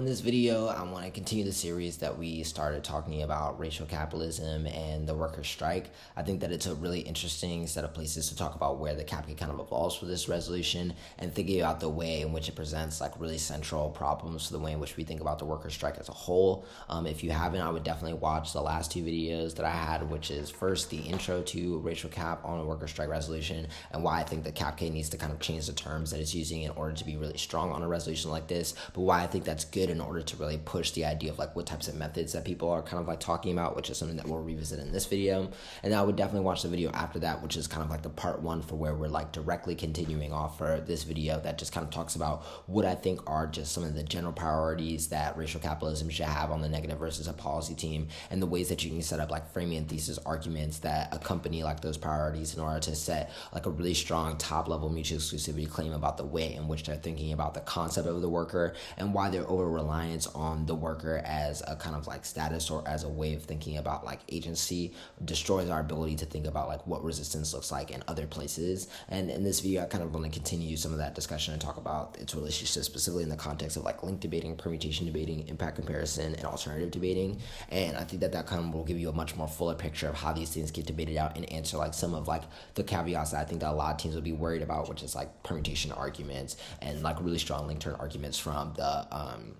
in this video, I want to continue the series that we started talking about racial capitalism and the workers' strike. I think that it's a really interesting set of places to talk about where the CAPK kind of evolves for this resolution and thinking about the way in which it presents like really central problems to the way in which we think about the workers' strike as a whole. Um, if you haven't, I would definitely watch the last two videos that I had, which is first the intro to racial cap on a workers' strike resolution and why I think the CAPK needs to kind of change the terms that it's using in order to be really strong on a resolution like this, but why I think that's good in order to really push the idea of like what types of methods that people are kind of like talking about, which is something that we'll revisit in this video. And I would definitely watch the video after that, which is kind of like the part one for where we're like directly continuing off for this video that just kind of talks about what I think are just some of the general priorities that racial capitalism should have on the negative versus a policy team and the ways that you can set up like framing and thesis arguments that accompany like those priorities in order to set like a really strong top level mutual exclusivity claim about the way in which they're thinking about the concept of the worker and why they're over reliance on the worker as a kind of like status or as a way of thinking about like agency destroys our ability to think about like what resistance looks like in other places. And in this video, I kind of want to continue some of that discussion and talk about its relationship specifically in the context of like link debating, permutation debating, impact comparison, and alternative debating. And I think that that kind of will give you a much more fuller picture of how these things get debated out and answer like some of like the caveats that I think that a lot of teams would be worried about, which is like permutation arguments and like really strong link turn arguments from the um,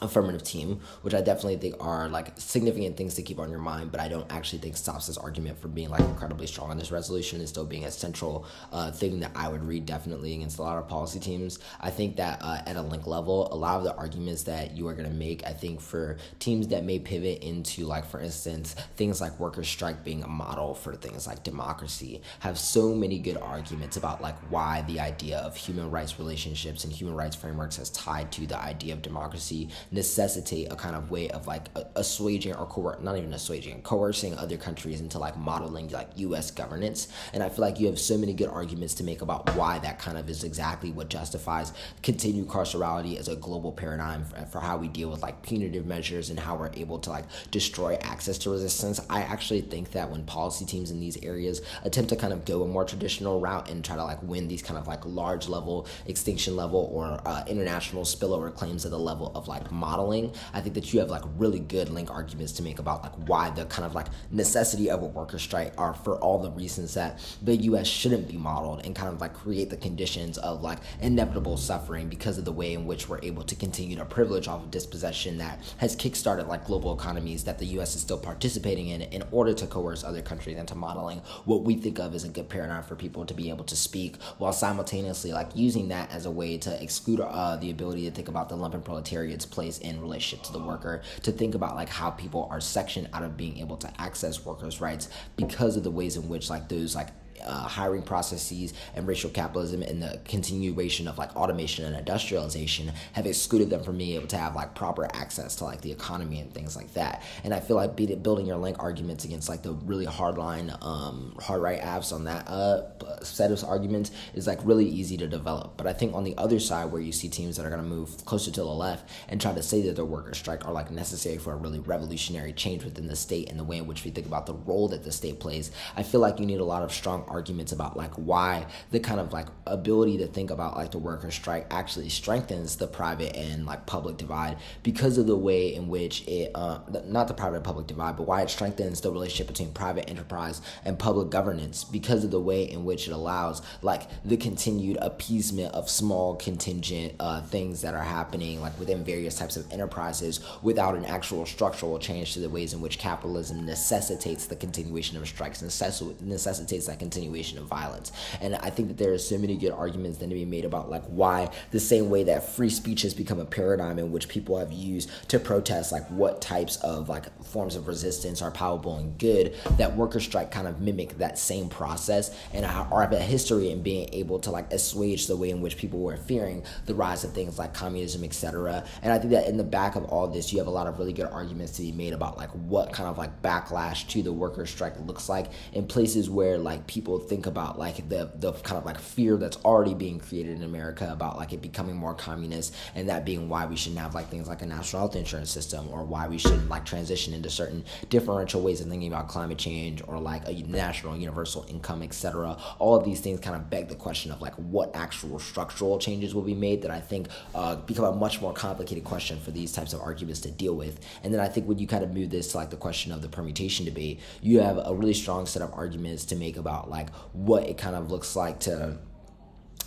affirmative team, which I definitely think are like significant things to keep on your mind, but I don't actually think stops this argument from being like incredibly strong on this resolution and still being a central uh, thing that I would read definitely against a lot of policy teams. I think that uh, at a link level, a lot of the arguments that you are going to make, I think for teams that may pivot into like, for instance, things like workers' strike being a model for things like democracy, have so many good arguments about like why the idea of human rights relationships and human rights frameworks has tied to the idea of democracy necessitate a kind of way of like assuaging or coer- not even assuaging, coercing other countries into like modeling like U.S. governance. And I feel like you have so many good arguments to make about why that kind of is exactly what justifies continued carcerality as a global paradigm for, for how we deal with like punitive measures and how we're able to like destroy access to resistance. I actually think that when policy teams in these areas attempt to kind of go a more traditional route and try to like win these kind of like large level extinction level or uh, international spillover claims at the level of like modeling, I think that you have like really good link arguments to make about like why the kind of like necessity of a worker strike are for all the reasons that the US shouldn't be modeled and kind of like create the conditions of like inevitable suffering because of the way in which we're able to continue to privilege off of dispossession that has kickstarted like global economies that the US is still participating in in order to coerce other countries into modeling what we think of as a good paradigm for people to be able to speak while simultaneously like using that as a way to exclude uh, the ability to think about the lumpen proletariat's place place in relationship to the worker to think about like how people are sectioned out of being able to access workers' rights because of the ways in which like those like uh, hiring processes and racial capitalism and the continuation of like automation and industrialization have excluded them from being able to have like proper access to like the economy and things like that. And I feel like building your link arguments against like the really hardline, um, hard right apps on that uh, set of arguments is like really easy to develop. But I think on the other side, where you see teams that are going to move closer to the left and try to say that their workers' strike are like necessary for a really revolutionary change within the state and the way in which we think about the role that the state plays, I feel like you need a lot of strong arguments about like why the kind of like ability to think about like the worker strike actually strengthens the private and like public divide because of the way in which it uh, not the private and public divide but why it strengthens the relationship between private enterprise and public governance because of the way in which it allows like the continued appeasement of small contingent uh, things that are happening like within various types of enterprises without an actual structural change to the ways in which capitalism necessitates the continuation of strikes necess- necessitates that of violence. And i think that there are so many good arguments then to be made about like why the same way that free speech has become a paradigm in which people have used to protest like what types of like forms of resistance are palpable and good that worker strike kind of mimic that same process and a history in being able to like assuage the way in which people were fearing the rise of things like communism etc and i think that in the back of all this you have a lot of really good arguments to be made about like what kind of like backlash to the worker strike looks like in places where like pe- people think about like the the kind of like fear that's already being created in America about like it becoming more communist and that being why we shouldn't have like things like a national health insurance system or why we shouldn't like transition into certain differential ways of thinking about climate change or like a national universal income, etc. All of these things kind of beg the question of like what actual structural changes will be made that I think uh, become a much more complicated question for these types of arguments to deal with. And then I think when you kind of move this to like the question of the permutation debate, you have a really strong set of arguments to make about like what it kind of looks like to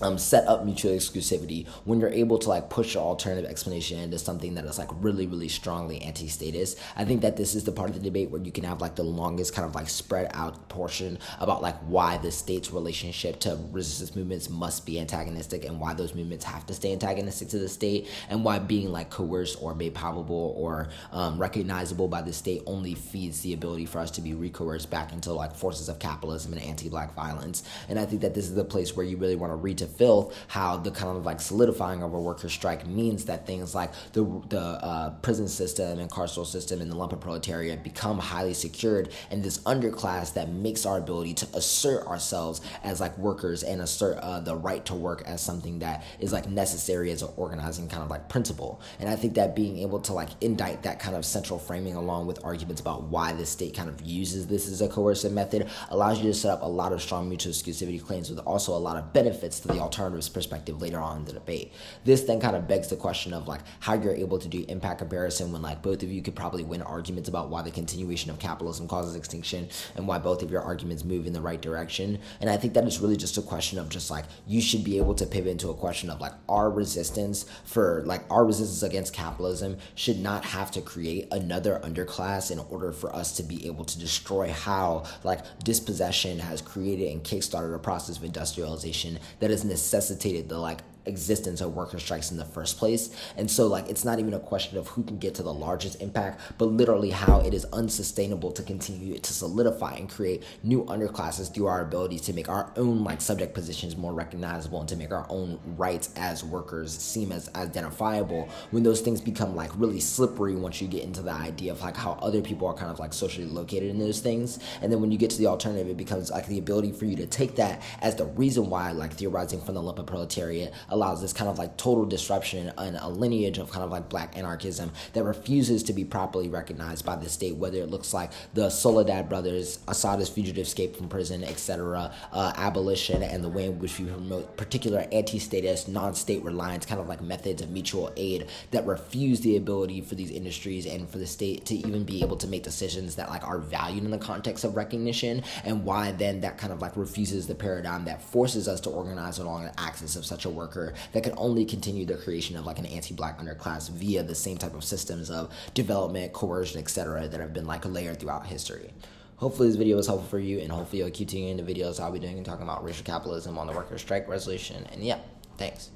um, set up mutual exclusivity when you're able to like push your alternative explanation into something that is like really really strongly anti-status i think that this is the part of the debate where you can have like the longest kind of like spread out portion about like why the state's relationship to resistance movements must be antagonistic and why those movements have to stay antagonistic to the state and why being like coerced or made palpable or um, recognizable by the state only feeds the ability for us to be recoerced back into like forces of capitalism and anti-black violence. And i think that this is the place where you really want to read filth how the kind of like solidifying of a worker strike means that things like the the uh, prison system and carceral system and the lumpen proletariat become highly secured and this underclass that makes our ability to assert ourselves as like workers and assert uh, the right to work as something that is like necessary as an organizing kind of like principle. And i think that being able to like indict that kind of central framing along with arguments about why the state kind of uses this as a coercive method allows you to set up a lot of strong mutual exclusivity claims with also a lot of benefits to the the alternatives perspective later on in the debate. This then kind of begs the question of like how you're able to do impact comparison when like both of you could probably win arguments about why the continuation of capitalism causes extinction and why both of your arguments move in the right direction. And I think that is really just a question of just like you should be able to pivot into a question of like our resistance for like our resistance against capitalism should not have to create another underclass in order for us to be able to destroy how like dispossession has created and kickstarted a process of industrialization that is necessitated the like existence of worker strikes in the first place. And so, like, it's not even a question of who can get to the largest impact, but literally how it is unsustainable to continue to solidify and create new underclasses through our ability to make our own, like, subject positions more recognizable and to make our own rights as workers seem as identifiable when those things become, like, really slippery once you get into the idea of, like, how other people are kind of, like, socially located in those things. And then when you get to the alternative, it becomes, like, the ability for you to take that as the reason why, like, theorizing from the lumpen proletariat allows this kind of like total disruption and a lineage of kind of like black anarchism that refuses to be properly recognized by the state, whether it looks like the Soledad brothers, Assata's fugitive escape from prison, etc., uh, abolition, and the way in which we promote particular anti-status, non-state reliance kind of like methods of mutual aid that refuse the ability for these industries and for the state to even be able to make decisions that like are valued in the context of recognition, and why then that kind of like refuses the paradigm that forces us to organize along the axis of such a worker that can only continue the creation of like an anti-black underclass via the same type of systems of development, coercion, etc. that have been like layered throughout history. Hopefully this video was helpful for you and hopefully you'll continue in the videos I'll be doing and talking about racial capitalism on the workers strike resolution. And yeah, thanks.